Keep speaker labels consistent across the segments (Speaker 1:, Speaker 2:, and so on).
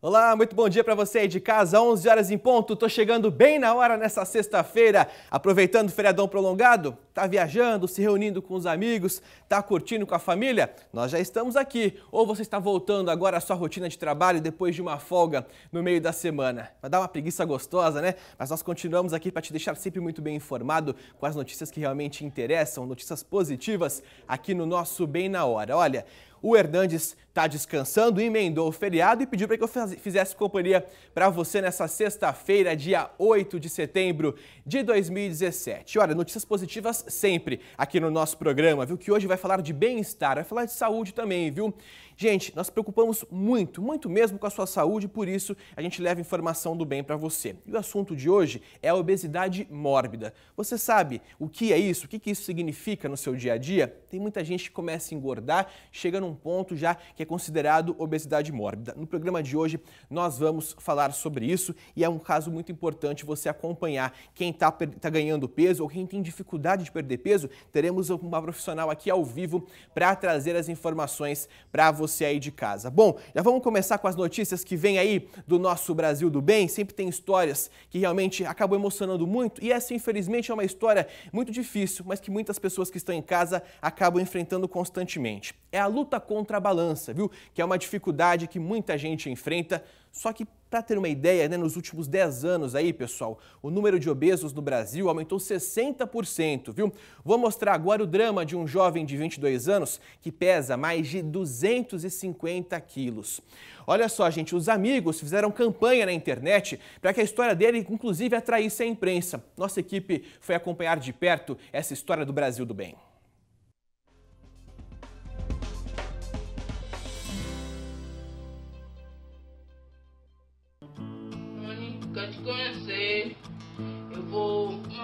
Speaker 1: Olá, muito bom dia para você aí de casa, 11 horas em ponto. Tô chegando bem na hora nessa sexta-feira, aproveitando o feriadão prolongado. Tá viajando, se reunindo com os amigos, tá curtindo com a família? Nós já estamos aqui. Ou você está voltando agora à sua rotina de trabalho depois de uma folga no meio da semana? Vai dar uma preguiça gostosa, né? Mas nós continuamos aqui para te deixar sempre muito bem informado com as notícias que realmente interessam, notícias positivas aqui no nosso Bem na Hora. Olha, o Hernandes está descansando, emendou o feriado e pediu para que eu fizesse companhia para você nessa sexta-feira, dia 8 de setembro de 2017. Olha, notícias positivas sempre aqui no nosso programa, viu? Que hoje vai falar de bem-estar, vai falar de saúde também, viu? Gente, nós preocupamos muito, muito mesmo com a sua saúde, por isso a gente leva informação do bem para você. E o assunto de hoje é a obesidade mórbida. Você sabe o que é isso? O que isso significa no seu dia a dia? Tem muita gente que começa a engordar, chega num ponto já que é considerado obesidade mórbida. No programa de hoje nós vamos falar sobre isso e é um caso muito importante você acompanhar quem está tá ganhando peso ou quem tem dificuldade de perder peso. Teremos uma profissional aqui ao vivo para trazer as informações para você você aí de casa. Bom, já vamos começar com as notícias que vem aí do nosso Brasil do Bem. Sempre tem histórias que realmente acabam emocionando muito e essa, infelizmente, é uma história muito difícil, mas que muitas pessoas que estão em casa acabam enfrentando constantemente. É a luta contra a balança, viu? Que é uma dificuldade que muita gente enfrenta, só que para ter uma ideia, né, nos últimos 10 anos aí, pessoal, o número de obesos no Brasil aumentou 60%, viu? Vou mostrar agora o drama de um jovem de 22 anos que pesa mais de 250 quilos. Olha só, gente, os amigos fizeram campanha na internet para que a história dele, inclusive, atraísse a imprensa. Nossa equipe foi acompanhar de perto essa história do Brasil do bem.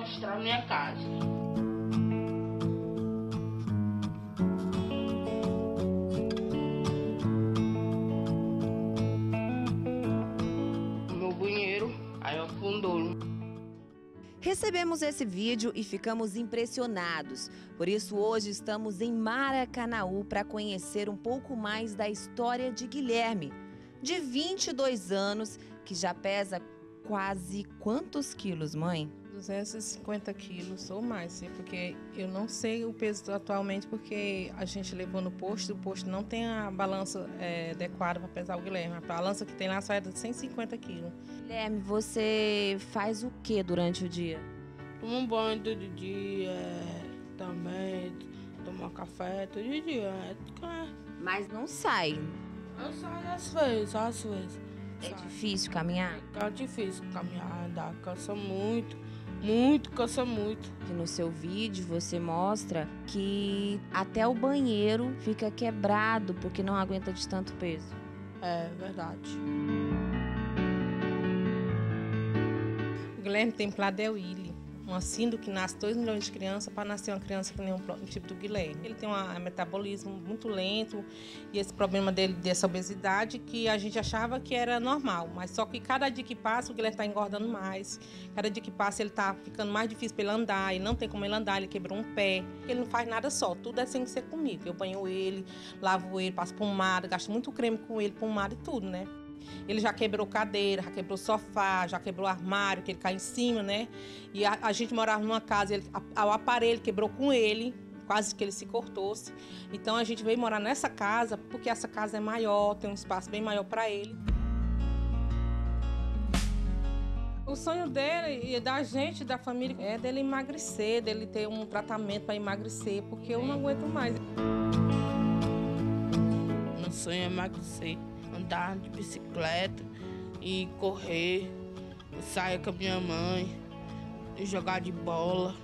Speaker 2: Mostrar minha casa. Meu banheiro, aí afundou.
Speaker 3: Recebemos esse vídeo e ficamos impressionados. Por isso, hoje estamos em Maracanaú para conhecer um pouco mais da história de Guilherme, de 22 anos, que já pesa quase quantos quilos, mãe?
Speaker 4: 250 quilos ou mais, porque eu não sei o peso atualmente, porque a gente levou no posto, o posto não tem a balança é, adequada para pesar o Guilherme. A balança que tem lá sai de 150 quilos.
Speaker 3: Guilherme, você faz o que durante o dia?
Speaker 2: Tomo um banho todo dia, também, tomar café todo dia.
Speaker 3: Mas não sai?
Speaker 2: Eu saio às vezes, às vezes.
Speaker 3: É difícil caminhar?
Speaker 2: É difícil caminhar, andar, cansa muito, muito, cansa muito.
Speaker 3: E no seu vídeo você mostra que até o banheiro fica quebrado porque não aguenta de tanto peso.
Speaker 2: É verdade.
Speaker 4: O Guilherme tem Pladeuíli uma síndrome que nasce 2 milhões de crianças para nascer uma criança que nem um, tipo do Guilherme. Ele tem um metabolismo muito lento e esse problema dele, dessa obesidade, que a gente achava que era normal, mas só que cada dia que passa o Guilherme está engordando mais, cada dia que passa ele está ficando mais difícil para ele andar, ele não tem como ele andar, ele quebrou um pé, ele não faz nada só, tudo é sem ser comigo. Eu banho ele, lavo ele, passo pomada, gasto muito creme com ele, pomada e tudo, né? Ele já quebrou cadeira, já quebrou sofá, já quebrou armário, que ele cai em cima, né? E a, a gente morava numa casa, ele, a, o aparelho quebrou com ele, quase que ele se cortou-se. Então a gente veio morar nessa casa porque essa casa é maior, tem um espaço bem maior para ele. O sonho dele e da gente, da família, é dele emagrecer, dele ter um tratamento para emagrecer, porque eu não aguento mais.
Speaker 2: Meu sonho é emagrecer andar de bicicleta e correr, sair com a minha mãe, jogar de bola.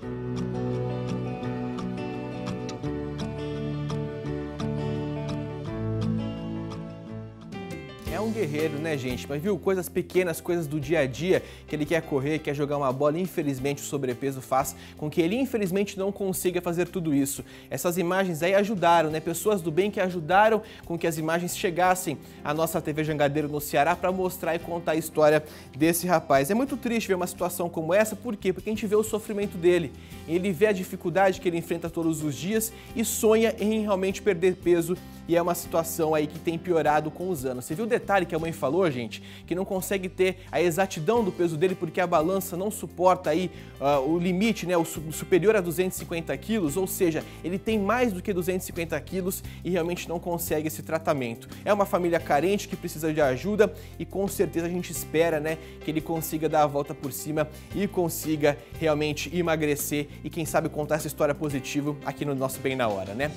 Speaker 1: Guerreiro, né, gente? Mas viu, coisas pequenas, coisas do dia a dia, que ele quer correr, quer jogar uma bola, infelizmente o sobrepeso faz com que ele, infelizmente, não consiga fazer tudo isso. Essas imagens aí ajudaram, né? Pessoas do bem que ajudaram com que as imagens chegassem à nossa TV Jangadeiro no Ceará para mostrar e contar a história desse rapaz. É muito triste ver uma situação como essa, por quê? Porque a gente vê o sofrimento dele, ele vê a dificuldade que ele enfrenta todos os dias e sonha em realmente perder peso e é uma situação aí que tem piorado com os anos. Você viu o detalhe que a mãe falou, gente? Que não consegue ter a exatidão do peso dele porque a balança não suporta aí uh, o limite, né, o superior a 250 quilos, ou seja, ele tem mais do que 250 quilos e realmente não consegue esse tratamento. É uma família carente que precisa de ajuda e com certeza a gente espera, né, que ele consiga dar a volta por cima e consiga realmente emagrecer e quem sabe contar essa história positiva aqui no nosso Bem na Hora, né?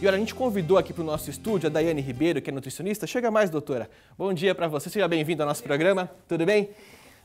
Speaker 1: E olha, a gente convidou aqui para o nosso estúdio a Daiane Ribeiro, que é nutricionista. Chega mais, doutora. Bom dia para você, seja bem-vindo ao nosso programa. Tudo bem?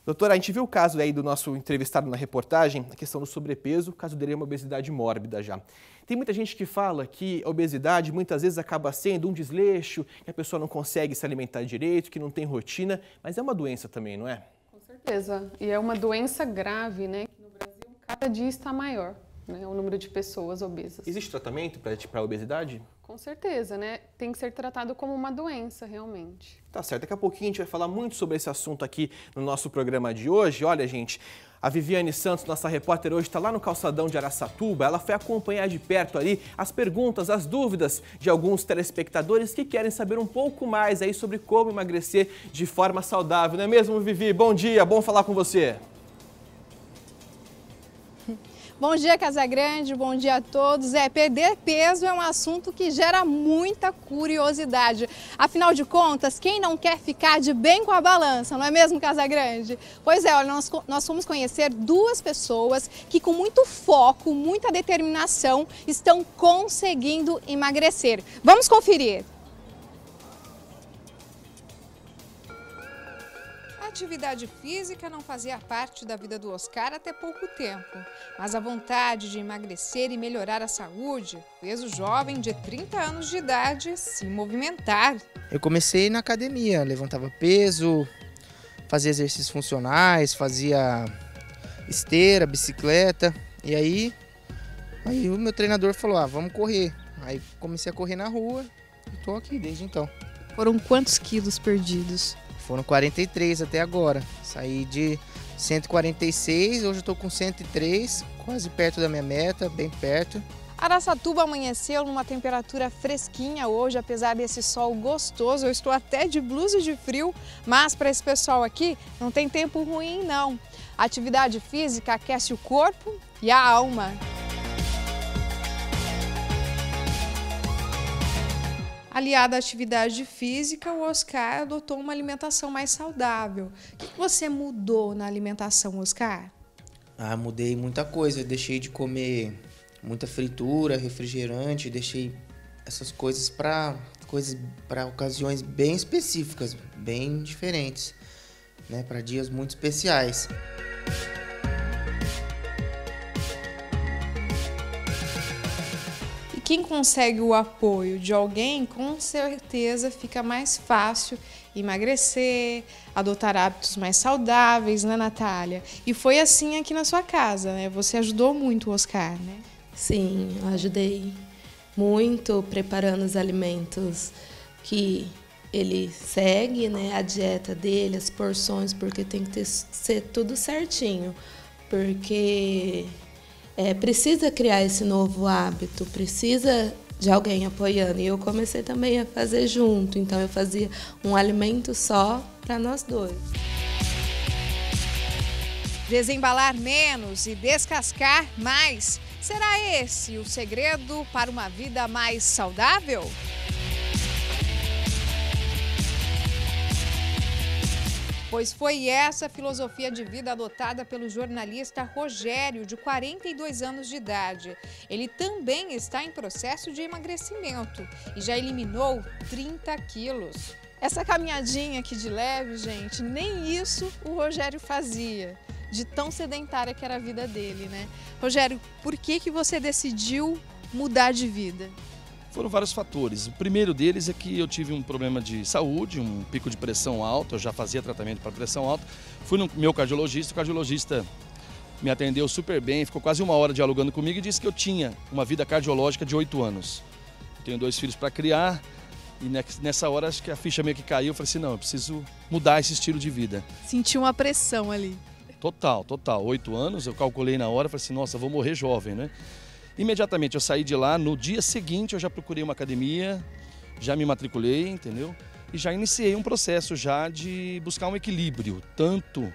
Speaker 1: Doutora, a gente viu o caso aí do nosso entrevistado na reportagem, a questão do sobrepeso, o caso dele é uma obesidade mórbida já. Tem muita gente que fala que a obesidade muitas vezes acaba sendo um desleixo, que a pessoa não consegue se alimentar direito, que não tem rotina, mas é uma doença também, não é?
Speaker 5: Com certeza. E é uma doença grave, né? Que no Brasil cada dia está maior né, o número de pessoas obesas.
Speaker 1: Existe tratamento para a obesidade?
Speaker 5: Com certeza, né? Tem que ser tratado como uma doença, realmente.
Speaker 1: Tá certo. Daqui a pouquinho a gente vai falar muito sobre esse assunto aqui no nosso programa de hoje. Olha, gente, a Viviane Santos, nossa repórter hoje, está lá no calçadão de Araçatuba. Ela foi acompanhar de perto ali as perguntas, as dúvidas de alguns telespectadores que querem saber um pouco mais aí sobre como emagrecer de forma saudável. Não é mesmo, Vivi? Bom dia, bom falar com você.
Speaker 6: Bom dia, Casagrande, bom dia a todos. É, perder peso é um assunto que gera muita curiosidade. Afinal de contas, quem não quer ficar de bem com a balança, não é mesmo, Casagrande? Pois é, olha, nós, nós fomos conhecer duas pessoas que com muito foco, muita determinação, estão conseguindo emagrecer. Vamos conferir. Atividade física não fazia parte da vida do Oscar até pouco tempo, mas a vontade de emagrecer e melhorar a saúde fez o jovem de 30 anos de idade se movimentar.
Speaker 7: Eu comecei na academia, levantava peso, fazia exercícios funcionais, fazia esteira, bicicleta, e aí, aí o meu treinador falou: ah, vamos correr. Aí comecei a correr na rua e estou aqui desde então.
Speaker 6: Foram quantos quilos perdidos?
Speaker 7: Foram 43 até agora. Saí de 146, hoje estou com 103, quase perto da minha meta, bem perto.
Speaker 6: Araçatuba amanheceu numa temperatura fresquinha hoje, apesar desse sol gostoso. Eu estou até de blusa de frio, mas para esse pessoal aqui não tem tempo ruim não. A atividade física aquece o corpo e a alma. Aliada à atividade física, o Oscar adotou uma alimentação mais saudável. O que você mudou na alimentação, Oscar?
Speaker 7: Ah, mudei muita coisa. Eu deixei de comer muita fritura, refrigerante, deixei essas coisas para coisas para ocasiões bem específicas, bem diferentes, né, para dias muito especiais.
Speaker 6: Quem consegue o apoio de alguém, com certeza fica mais fácil emagrecer, adotar hábitos mais saudáveis, né, Natália? E foi assim aqui na sua casa, né? Você ajudou muito o Oscar, né?
Speaker 2: Sim, ajudei muito preparando os alimentos que ele segue, né, a dieta dele, as porções, porque tem que ter, ser tudo certinho, porque é, precisa criar esse novo hábito, precisa de alguém apoiando. E eu comecei também a fazer junto, então eu fazia um alimento só para nós dois.
Speaker 6: Desembalar menos e descascar mais. Será esse o segredo para uma vida mais saudável? Pois foi essa filosofia de vida adotada pelo jornalista Rogério, de 42 anos de idade. Ele também está em processo de emagrecimento e já eliminou 30 quilos. Essa caminhadinha aqui de leve, gente, nem isso o Rogério fazia, de tão sedentária que era a vida dele, né? Rogério, por que, que você decidiu mudar de vida?
Speaker 8: Foram vários fatores. O primeiro deles é que eu tive um problema de saúde, um pico de pressão alta, eu já fazia tratamento para pressão alta. Fui no meu cardiologista, o cardiologista me atendeu super bem, ficou quase uma hora dialogando comigo e disse que eu tinha uma vida cardiológica de 8 anos. Eu tenho dois filhos para criar e nessa hora acho que a ficha meio que caiu. Eu falei assim: não, eu preciso mudar esse estilo de vida.
Speaker 6: Sentiu uma pressão ali.
Speaker 8: Total, total. Oito anos, eu calculei na hora, falei assim: nossa, vou morrer jovem, né? Imediatamente eu saí de lá, no dia seguinte eu já procurei uma academia, já me matriculei, entendeu? E já iniciei um processo já de buscar um equilíbrio, tanto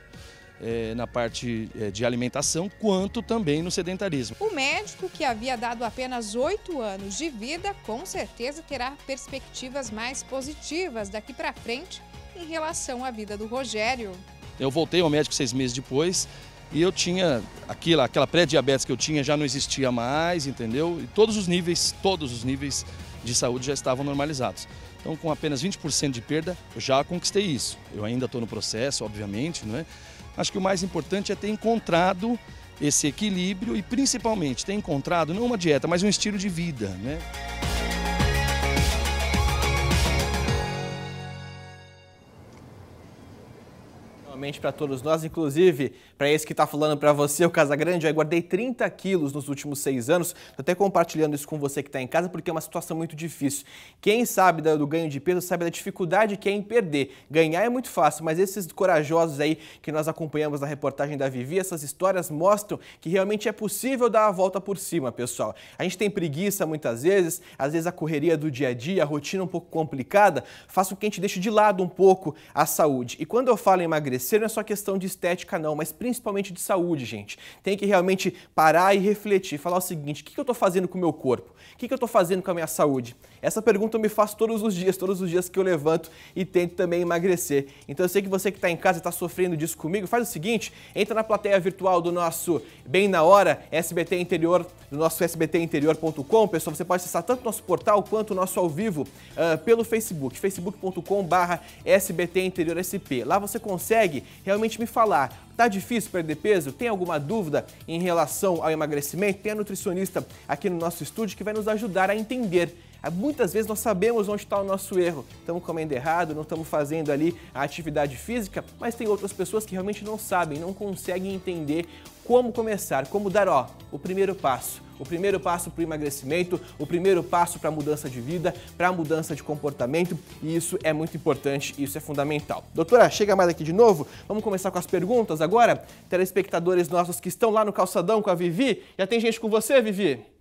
Speaker 8: é, na parte é, de alimentação, quanto também no sedentarismo.
Speaker 6: O médico, que havia dado apenas oito anos de vida, com certeza terá perspectivas mais positivas daqui para frente em relação à vida do Rogério.
Speaker 8: Eu voltei ao médico seis meses depois e eu tinha aquela, aquela pré-diabetes que eu tinha já não existia mais, entendeu? E todos os níveis, todos os níveis de saúde já estavam normalizados. Então, com apenas 20% de perda, eu já conquistei isso. Eu ainda estou no processo, obviamente, não é? Acho que o mais importante é ter encontrado esse equilíbrio e principalmente ter encontrado não uma dieta, mas um estilo de vida, né?
Speaker 1: Para todos nós, inclusive para esse que está falando para você, o Casagrande, eu guardei 30 quilos nos últimos seis anos. Estou até compartilhando isso com você que está em casa, porque é uma situação muito difícil. Quem sabe do ganho de peso sabe da dificuldade que é em perder. Ganhar é muito fácil, mas esses corajosos aí que nós acompanhamos na reportagem da Vivi, essas histórias mostram que realmente é possível dar a volta por cima, pessoal. A gente tem preguiça muitas vezes, às vezes a correria do dia a dia, a rotina um pouco complicada, faz com que a gente deixe de lado um pouco a saúde. E quando eu falo em emagrecer, não é só questão de estética não, mas principalmente de saúde, gente. Tem que realmente parar e refletir, falar o seguinte: o que eu estou fazendo com o meu corpo? O que eu estou fazendo com a minha saúde? Essa pergunta eu me faço todos os dias, todos os dias que eu levanto e tento também emagrecer. Então eu sei que você que está em casa está sofrendo disso comigo, faz o seguinte: entra na plateia virtual do nosso Bem na Hora, SBT Interior, do nosso sbtinterior.com. Pessoal, você pode acessar tanto o nosso portal quanto o nosso ao vivo uh, pelo Facebook, facebook.com/barra SBT Interior SP. Lá você consegue realmente me falar Tá difícil perder peso? Tem alguma dúvida em relação ao emagrecimento? Tem a nutricionista aqui no nosso estúdio que vai nos ajudar a entender ah, Muitas vezes nós sabemos onde está o nosso erro. Estamos comendo errado, não estamos fazendo ali a atividade física, mas tem outras pessoas que realmente não sabem, não conseguem entender como começar, como dar ó, o primeiro passo. O primeiro passo para o emagrecimento, o primeiro passo para a mudança de vida, para a mudança de comportamento, e isso é muito importante, isso é fundamental. Doutora, chega mais aqui de novo. Vamos começar com as perguntas agora. Telespectadores nossos que estão lá no calçadão com a Vivi. Já tem gente com você, Vivi?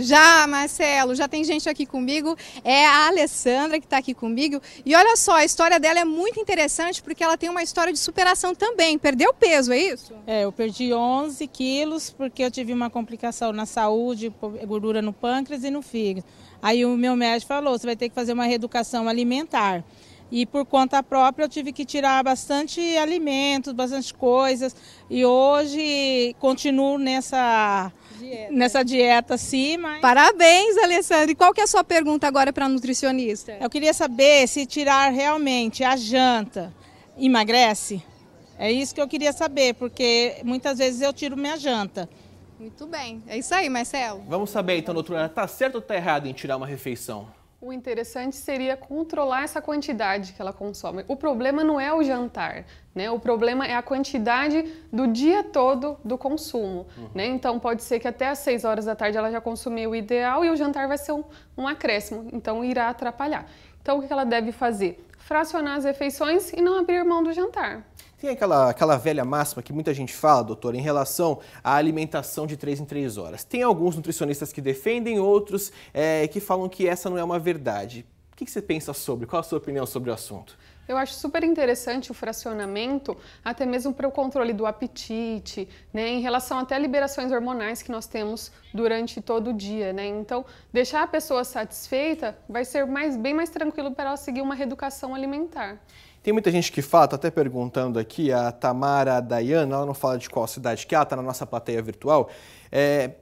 Speaker 6: Já, Marcelo, já tem gente aqui comigo. É a Alessandra que está aqui comigo. E olha só, a história dela é muito interessante porque ela tem uma história de superação também. Perdeu peso, é isso?
Speaker 9: É, eu perdi 11 quilos porque eu tive uma complicação na saúde, gordura no pâncreas e no fígado. Aí o meu médico falou: você vai ter que fazer uma reeducação alimentar. E por conta própria eu tive que tirar bastante alimentos, bastante coisas. E hoje continuo nessa dieta. nessa dieta sim, mas...
Speaker 6: Parabéns, Alessandra. E qual que é a sua pergunta agora para a nutricionista?
Speaker 9: Eu queria saber se tirar realmente a janta emagrece. É isso que eu queria saber, porque muitas vezes eu tiro minha janta.
Speaker 6: Muito bem. É isso aí, Marcelo.
Speaker 1: Vamos saber então, doutora, está certo ou está errado em tirar uma refeição?
Speaker 5: O interessante seria controlar essa quantidade que ela consome. O problema não é o jantar, né? O problema é a quantidade do dia todo do consumo, uhum. né? Então pode ser que até às 6 horas da tarde ela já consumiu o ideal e o jantar vai ser um, um acréscimo, então irá atrapalhar. Então o que ela deve fazer? Fracionar as refeições e não abrir mão do jantar.
Speaker 1: Tem aquela, aquela velha máxima que muita gente fala, doutor, em relação à alimentação de 3 em 3 horas. Tem alguns nutricionistas que defendem, outros é, que falam que essa não é uma verdade. O que, que você pensa sobre? Qual a sua opinião sobre o assunto?
Speaker 5: Eu acho super interessante o fracionamento, até mesmo para o controle do apetite, né, em relação até liberações hormonais que nós temos durante todo o dia, né? Então, deixar a pessoa satisfeita vai ser mais, bem mais tranquilo para ela seguir uma reeducação alimentar.
Speaker 1: Tem muita gente que fala, tô até perguntando aqui, a Tamara Dayana, ela não fala de qual cidade que ela, está na nossa plateia virtual. É,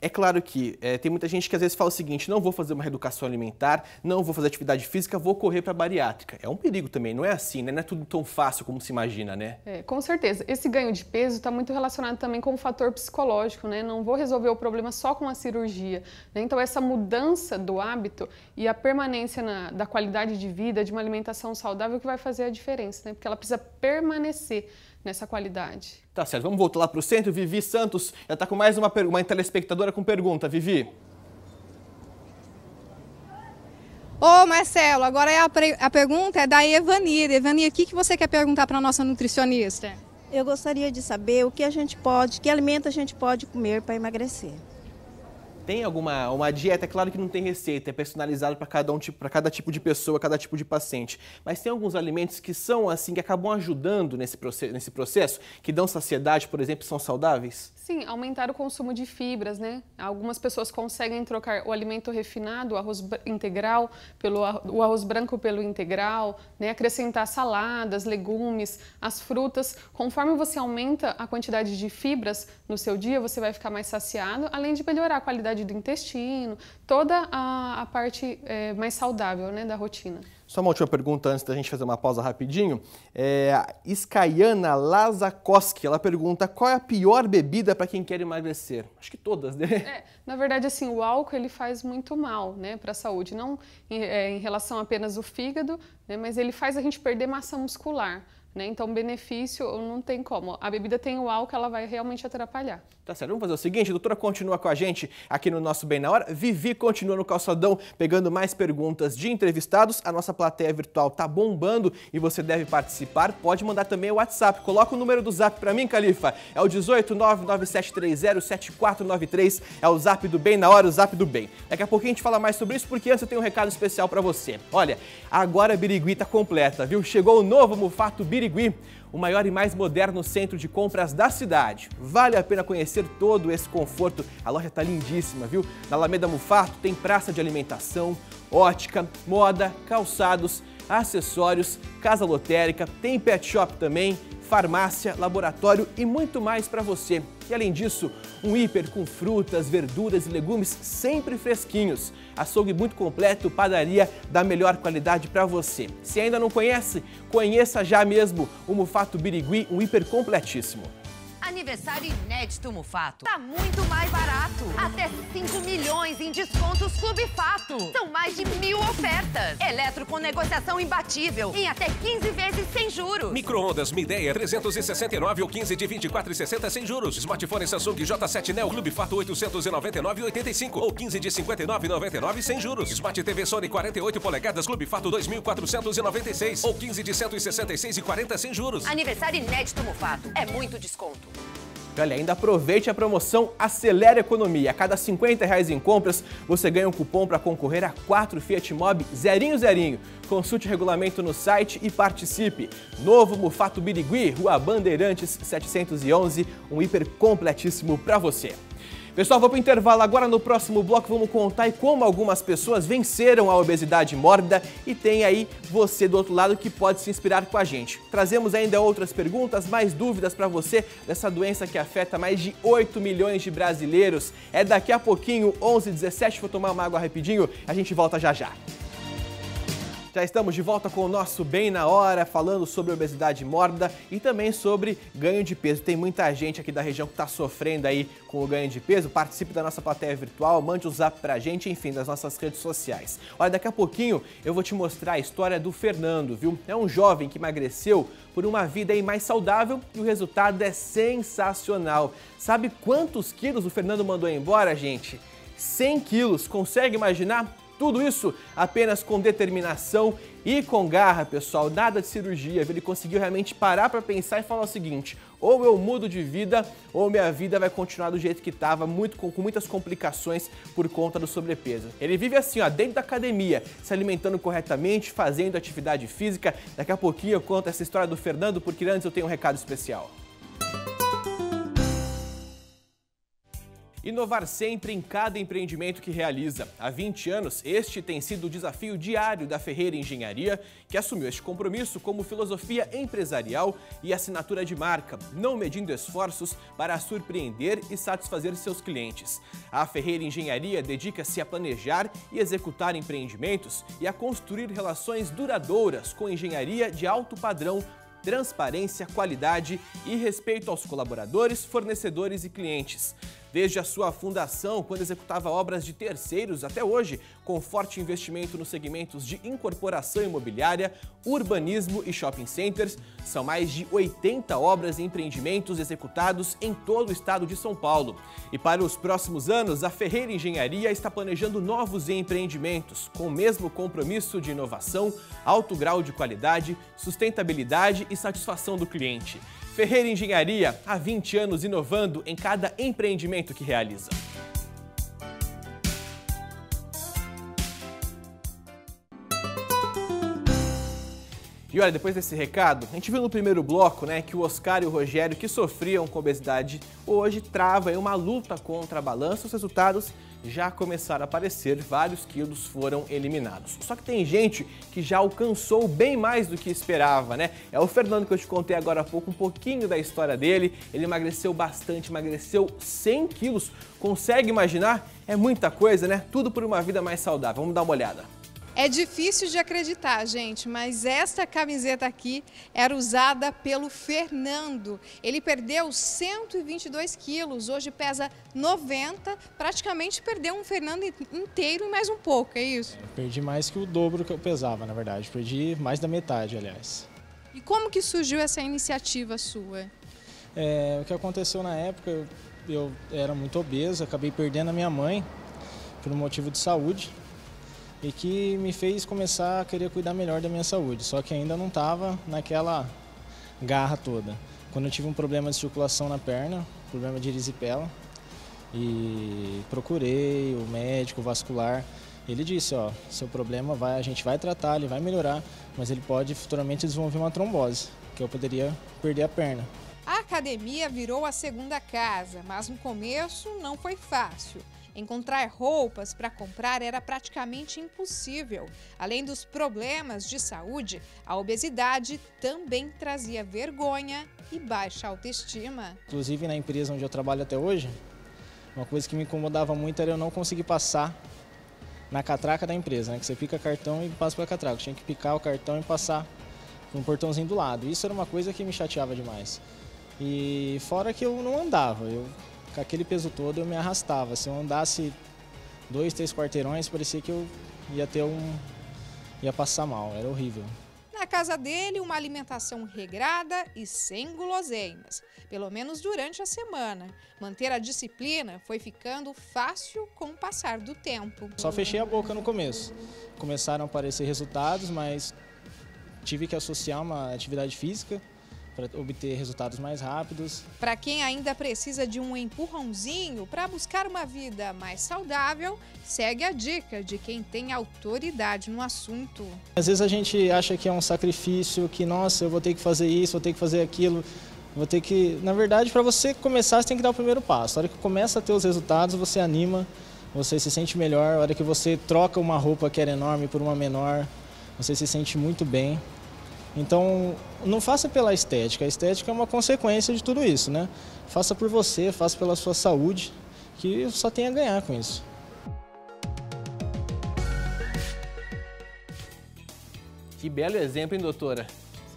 Speaker 1: é claro que é, tem muita gente que às vezes fala o seguinte: não vou fazer uma reeducação alimentar, não vou fazer atividade física, vou correr para a bariátrica. É um perigo também, não é assim, né? Não é tudo tão fácil como se imagina, né?
Speaker 5: É, com certeza. Esse ganho de peso está muito relacionado também com o fator psicológico, né? Não vou resolver o problema só com a cirurgia. Né? Então, essa mudança do hábito e a permanência na, da qualidade de vida, de uma alimentação saudável, que vai fazer a diferença, né? Porque ela precisa permanecer nessa qualidade.
Speaker 1: Tá certo, vamos voltar lá para o centro. Vivi Santos já está com mais uma, uma telespectadora com pergunta. Vivi.
Speaker 6: Ô Marcelo, agora é a, a pergunta é da Evanir. Evanir, o que, que você quer perguntar para a nossa nutricionista?
Speaker 10: Eu gostaria de saber o que a gente pode, que alimento a gente pode comer para emagrecer.
Speaker 1: Tem alguma uma dieta? É claro que não tem receita, é personalizado para cada, um, para cada tipo de pessoa, cada tipo de paciente. Mas tem alguns alimentos que são assim, que acabam ajudando nesse processo, nesse processo que dão saciedade, por exemplo, são saudáveis?
Speaker 5: Sim, aumentar o consumo de fibras, né? Algumas pessoas conseguem trocar o alimento refinado, o arroz integral, pelo o arroz branco pelo integral, né? Acrescentar saladas, legumes, as frutas. Conforme você aumenta a quantidade de fibras no seu dia, você vai ficar mais saciado, além de melhorar a qualidade do intestino, toda a, a parte é, mais saudável, né, da rotina.
Speaker 1: Só uma última pergunta antes da gente fazer uma pausa rapidinho. É, Iskayana Lazakoski, ela pergunta qual é a pior bebida para quem quer emagrecer? Acho que todas, né?
Speaker 5: É, na verdade, assim, o álcool ele faz muito mal né, para a saúde, não em, é, em relação apenas ao fígado, né, mas ele faz a gente perder massa muscular. Né? Então, benefício não tem como. A bebida tem o álcool, ela vai realmente atrapalhar.
Speaker 1: Tá certo. Vamos fazer o seguinte, doutora continua com a gente aqui no nosso Bem na Hora. Vivi continua no calçadão pegando mais perguntas de entrevistados. A nossa plateia virtual tá bombando e você deve participar. Pode mandar também o WhatsApp. Coloca o número do Zap para mim, Califa. É o 18997307493. É o Zap do Bem na Hora, o Zap do Bem. Daqui a pouquinho a gente fala mais sobre isso, porque antes eu tenho um recado especial para você. Olha, agora a Birigui tá completa, viu? Chegou o novo Mufato Birigui Birigui, o maior e mais moderno centro de compras da cidade. Vale a pena conhecer todo esse conforto. A loja está lindíssima, viu? Na Alameda Mufato tem praça de alimentação, ótica, moda, calçados, acessórios, casa lotérica, tem pet shop também, farmácia, laboratório e muito mais para você. E além disso, um hiper com frutas, verduras e legumes sempre fresquinhos. Açougue muito completo, padaria da melhor qualidade para você. Se ainda não conhece, conheça já mesmo o Mufato Birigui, um hiper completíssimo.
Speaker 3: Aniversário inédito Mufato. Tá muito mais barato. Até 5 milhões em descontos Clube Fato. São mais de mil ofertas. Eletro com negociação imbatível. Em até 15 vezes sem juros.
Speaker 10: Microondas Mideia 369 ou 15 de 24,60 sem juros. Smartphone Samsung J7 Neo Clube Fato 899,85 ou 15 de 59,99 sem juros. Smart TV Sony 48 polegadas Clube Fato 2.496 ou 15 de 166,40 sem juros.
Speaker 3: Aniversário inédito Mufato. É muito desconto.
Speaker 1: Olha, ainda aproveite a promoção Acelera Economia. A cada 50 reais em compras, você ganha um cupom para concorrer a 4 Fiat Mobi zerinho zerinho. Consulte o regulamento no site e participe. Novo Mufato Birigui, Rua Bandeirantes 711, um hiper completíssimo para você. Pessoal, vou para o intervalo agora. No próximo bloco vamos contar como algumas pessoas venceram a obesidade mórbida e tem aí você do outro lado que pode se inspirar com a gente. Trazemos ainda outras perguntas, mais dúvidas para você dessa doença que afeta mais de 8 milhões de brasileiros. É daqui a pouquinho, 11 17 vou tomar uma água rapidinho, a gente volta já já. Já estamos de volta com o nosso Bem na Hora, falando sobre obesidade mórbida e também sobre ganho de peso. Tem muita gente aqui da região que está sofrendo aí com o ganho de peso. Participe da nossa plateia virtual, mande um zap pra gente, enfim, das nossas redes sociais. Olha, daqui a pouquinho eu vou te mostrar a história do Fernando, viu? É um jovem que emagreceu por uma vida aí mais saudável e o resultado é sensacional. Sabe quantos quilos o Fernando mandou embora, gente? 100 quilos. Consegue imaginar? Tudo isso apenas com determinação e com garra, pessoal. Nada de cirurgia. Ele conseguiu realmente parar para pensar e falar o seguinte: ou eu mudo de vida, ou minha vida vai continuar do jeito que estava, muito, com, com, muitas complicações por conta do sobrepeso. Ele vive assim, ó, dentro da academia, se alimentando corretamente, fazendo atividade física. Daqui a pouquinho eu conto essa história do Fernando, porque antes eu tenho um recado especial. Inovar sempre em cada empreendimento que realiza. Há 20 anos, este tem sido o desafio diário da Ferreira Engenharia, que assumiu este compromisso como filosofia empresarial e assinatura de marca, não medindo esforços para surpreender e satisfazer seus clientes. A Ferreira Engenharia dedica-se a planejar e executar empreendimentos e a construir relações duradouras com engenharia de alto padrão transparência, qualidade e respeito aos colaboradores, fornecedores e clientes. Desde a sua fundação, quando executava obras de terceiros, até hoje, com forte investimento nos segmentos de incorporação imobiliária, urbanismo e shopping centers, são mais de 80 obras e empreendimentos executados em todo o estado de São Paulo. E para os próximos anos, a Ferreira Engenharia está planejando novos empreendimentos, com o mesmo compromisso de inovação, alto grau de qualidade, sustentabilidade e satisfação do cliente. Ferreira Engenharia, há 20 anos inovando em cada empreendimento que realiza. E olha, depois desse recado, a gente viu no primeiro bloco né, que o Oscar e o Rogério, que sofriam com obesidade, hoje travam uma luta contra a balança os resultados já começaram a aparecer, vários quilos foram eliminados. Só que tem gente que já alcançou bem mais do que esperava, né? É o Fernando que eu te contei agora há pouco um pouquinho da história dele. Ele emagreceu bastante, emagreceu 100 quilos. Consegue imaginar? É muita coisa, né? Tudo por uma vida mais saudável. Vamos dar uma olhada.
Speaker 6: É difícil de acreditar, gente, mas esta camiseta aqui era usada pelo Fernando. Ele perdeu 122 quilos, hoje pesa 90, praticamente perdeu um Fernando inteiro e mais um pouco, é isso?
Speaker 11: perdi mais que o dobro que eu pesava, na verdade. Perdi mais da metade, aliás.
Speaker 6: E como que surgiu essa iniciativa sua?
Speaker 11: É, o que aconteceu na época, eu, eu era muito obeso, acabei perdendo a minha mãe por um motivo de saúde e que me fez começar a querer cuidar melhor da minha saúde, só que ainda não estava naquela garra toda. Quando eu tive um problema de circulação na perna, problema de erisipela, e procurei o médico vascular, ele disse, ó, seu problema vai, a gente vai tratar, ele vai melhorar, mas ele pode futuramente desenvolver uma trombose, que eu poderia perder a perna.
Speaker 6: A academia virou a segunda casa, mas no começo não foi fácil. Encontrar roupas para comprar era praticamente impossível. Além dos problemas de saúde, a obesidade também trazia vergonha e baixa autoestima.
Speaker 11: Inclusive na empresa onde eu trabalho até hoje, uma coisa que me incomodava muito era eu não conseguir passar na catraca da empresa, né? que você pica cartão e passa para a catraca. Eu tinha que picar o cartão e passar com um portãozinho do lado. Isso era uma coisa que me chateava demais. E fora que eu não andava, eu com aquele peso todo eu me arrastava. Se eu andasse dois, três quarteirões, parecia que eu ia ter um. ia passar mal, era horrível.
Speaker 6: Na casa dele, uma alimentação regrada e sem guloseimas, pelo menos durante a semana. Manter a disciplina foi ficando fácil com o passar do tempo.
Speaker 11: Só fechei a boca no começo. Começaram a aparecer resultados, mas tive que associar uma atividade física para obter resultados mais rápidos.
Speaker 6: Para quem ainda precisa de um empurrãozinho para buscar uma vida mais saudável, segue a dica de quem tem autoridade no assunto.
Speaker 11: Às vezes a gente acha que é um sacrifício, que nossa, eu vou ter que fazer isso, vou ter que fazer aquilo. Vou ter que, na verdade, para você começar, você tem que dar o primeiro passo. A hora que começa a ter os resultados, você anima, você se sente melhor. A hora que você troca uma roupa que era enorme por uma menor, você se sente muito bem. Então, não faça pela estética, a estética é uma consequência de tudo isso, né? Faça por você, faça pela sua saúde, que só tem a ganhar com isso.
Speaker 1: Que belo exemplo, hein, doutora?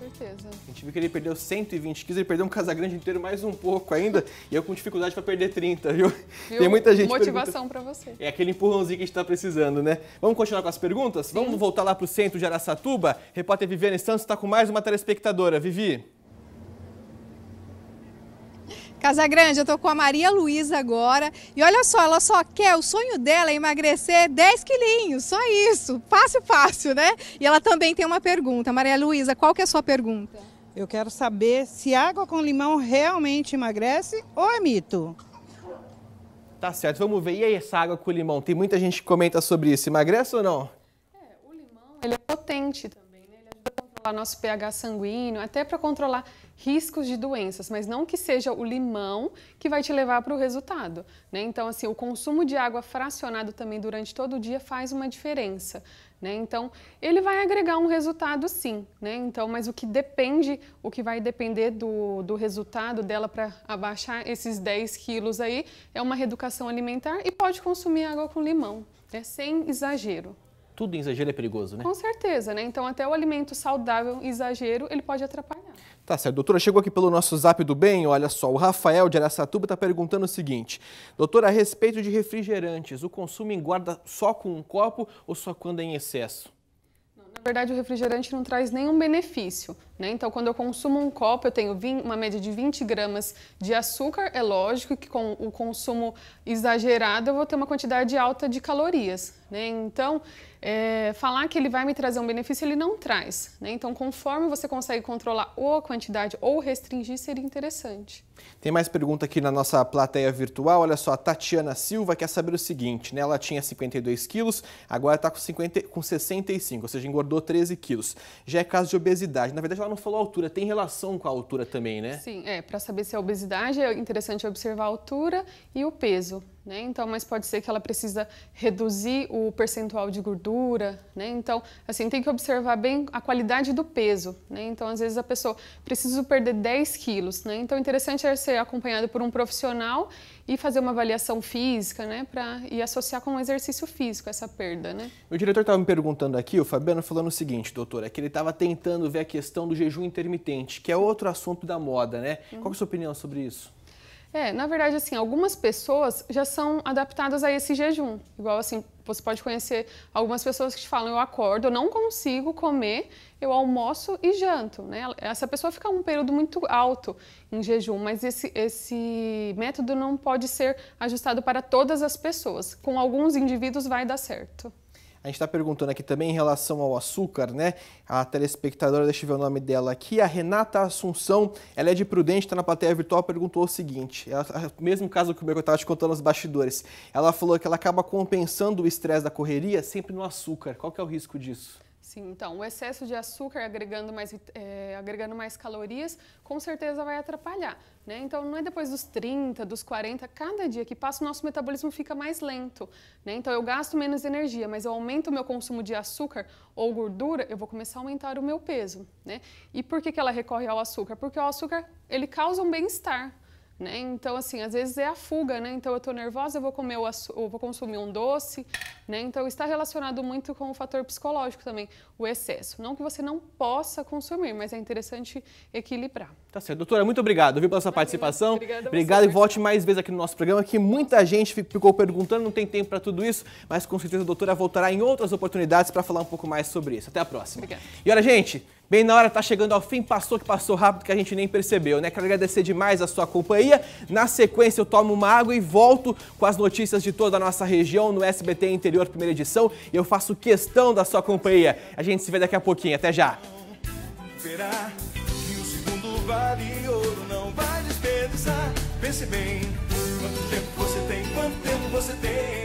Speaker 5: Certeza.
Speaker 1: A gente viu que ele perdeu 120 quilos, ele perdeu um Casagrande inteiro mais um pouco ainda, e eu com dificuldade para perder 30, viu?
Speaker 5: viu? Tem muita gente Motivação para você.
Speaker 1: É aquele empurrãozinho que a gente está precisando, né? Vamos continuar com as perguntas? Sim. Vamos voltar lá para o centro de Araçatuba? Repórter Viviane Santos está com mais uma telespectadora. Vivi.
Speaker 6: Casa Grande, eu tô com a Maria Luísa agora. E olha só, ela só quer, o sonho dela é emagrecer 10 quilinhos, só isso. Fácil, fácil, né? E ela também tem uma pergunta. Maria Luísa, qual que é a sua pergunta?
Speaker 12: Eu quero saber se água com limão realmente emagrece ou é mito?
Speaker 1: Tá certo, vamos ver. E aí essa água com limão? Tem muita gente que comenta sobre isso. Emagrece ou não?
Speaker 5: É, o limão ele é potente também, né? Ele ajuda a controlar nosso pH sanguíneo, até para controlar riscos de doenças, mas não que seja o limão que vai te levar para o resultado. Né? Então, assim, o consumo de água fracionado também durante todo o dia faz uma diferença. Né? Então, ele vai agregar um resultado sim, né? Então, mas o que depende, o que vai depender do, do resultado dela para abaixar esses 10 quilos aí é uma reeducação alimentar e pode consumir água com limão, né? sem exagero
Speaker 1: tudo em exagero é perigoso, né?
Speaker 5: Com certeza, né? Então até o alimento saudável, exagero, ele pode atrapalhar.
Speaker 1: Tá certo. Doutora, chegou aqui pelo nosso Zap do Bem, olha só, o Rafael de Aracatuba está perguntando o seguinte. Doutora, a respeito de refrigerantes, o consumo engorda só com um copo ou só quando é em excesso?
Speaker 5: Na verdade, o refrigerante não traz nenhum benefício, Né? Então, quando eu consumo um copo, eu tenho 20, uma média de 20 gramas de açúcar. É lógico que com o consumo exagerado eu vou ter uma quantidade alta de calorias. Né? Então, é, falar que ele vai me trazer um benefício, ele não traz. Né? Então, conforme você consegue controlar ou a quantidade ou restringir, seria interessante.
Speaker 1: Tem mais pergunta aqui na nossa plateia virtual. Olha só, a Tatiana Silva quer saber o seguinte, né? Ela tinha 52 quilos, agora está com, 50, com 65, ou seja, engordou 13 quilos. Já é caso de obesidade. Na verdade, ela não falou altura, tem relação com a altura também, né?
Speaker 5: Sim, é. Para saber se é obesidade, é interessante observar a altura e o peso. Né? Então, mas pode ser que ela precisa reduzir o percentual de gordura, né? Então, assim, tem que observar bem a qualidade do peso, né? Então, às vezes a pessoa precisa perder 10 quilos, né? Então, interessante é ser acompanhado por um profissional e fazer uma avaliação física, né? Pra, e associar com um exercício físico essa perda, né?
Speaker 1: O diretor estava me perguntando aqui, o Fabiano, falando o seguinte, doutora, que ele estava tentando ver a questão do jejum intermitente, que é outro assunto da moda, né? Uhum. Qual é a sua opinião sobre isso?
Speaker 5: É, na verdade, assim, algumas pessoas já são adaptadas a esse jejum. Igual, assim, você pode conhecer algumas pessoas que te falam, eu acordo, eu não consigo comer, eu almoço e janto, né? Essa pessoa fica um período muito alto em jejum, mas esse, esse método não pode ser ajustado para todas as pessoas. Com alguns indivíduos vai dar certo.
Speaker 1: A gente está perguntando aqui também em relação ao açúcar, né? A telespectadora, deixa eu ver o nome dela aqui, a Renata Assunção, ela é de Prudente, está na plateia virtual, perguntou o seguinte, ela, mesmo caso que o meu eu estava te contando nos bastidores, ela falou que ela acaba compensando o estresse da correria sempre no açúcar. Qual que é o risco disso?
Speaker 5: Sim, então, o excesso de açúcar agregando mais, é, agregando mais calorias, com certeza vai atrapalhar. Né? Então, não é depois dos 30, dos 40, cada dia que passa o nosso metabolismo fica mais lento. Né? Então, eu gasto menos energia, mas eu aumento o meu consumo de açúcar ou gordura, eu vou começar a aumentar o meu peso. Né? E por que, que ela recorre ao açúcar? Porque o açúcar, ele causa um bem-estar. Né? Então, assim, às vezes é a fuga, né? Então, eu estou nervosa, eu vou comer o eu vou consumir um doce, né? Então, está relacionado muito com o fator psicológico também, o excesso. Não que você não possa consumir, mas é interessante equilibrar.
Speaker 1: Tá certo. Doutora, muito obrigado, viu, pela sua participação. Obrigada Obrigado e volte mais vezes aqui no nosso programa, que muita gente ficou perguntando, não tem tempo para tudo isso, mas com certeza a doutora voltará em outras oportunidades para falar um pouco mais sobre isso. Até a próxima. Obrigada. E olha, gente, Bem na hora, tá chegando ao fim, passou que passou rápido que a gente nem percebeu, né? Quero agradecer demais a sua companhia. Na sequência, eu tomo uma água e volto com as notícias de toda a nossa região no SBT Interior, primeira edição. Eu faço questão da sua companhia. A gente se vê daqui a pouquinho. Até já. Que o segundo vale ouro não vai desperdiçar. Pense bem, quanto tempo você tem, quanto tempo você tem.